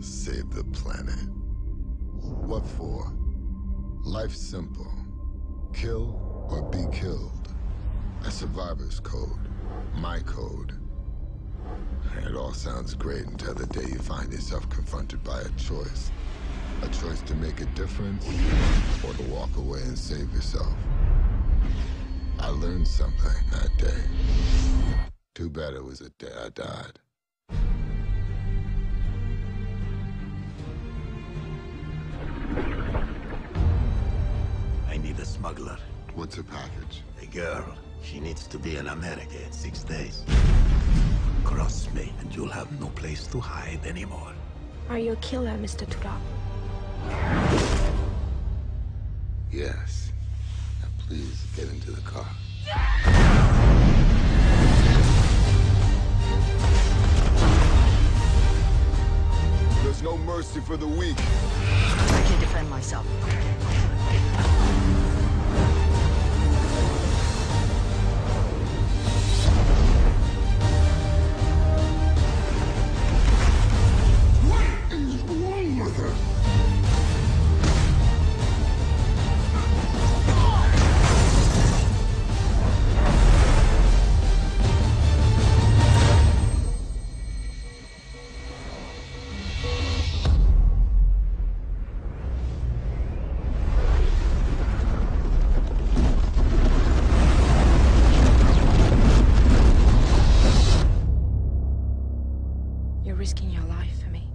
Save the planet. What for? Life's simple. Kill or be killed. A survivor's code. My code. It all sounds great until the day you find yourself confronted by a choice. A choice to make a difference or to walk away and save yourself. I learned something that day. Too bad it was the day I died. Need a smuggler. What's a package? A girl. She needs to be in America in six days. Cross me, and you'll have no place to hide anymore. Are you a killer, Mr. Toorop? Yes. Now please get into the car. There's no mercy for the weak. I can defend myself. risking your life for me.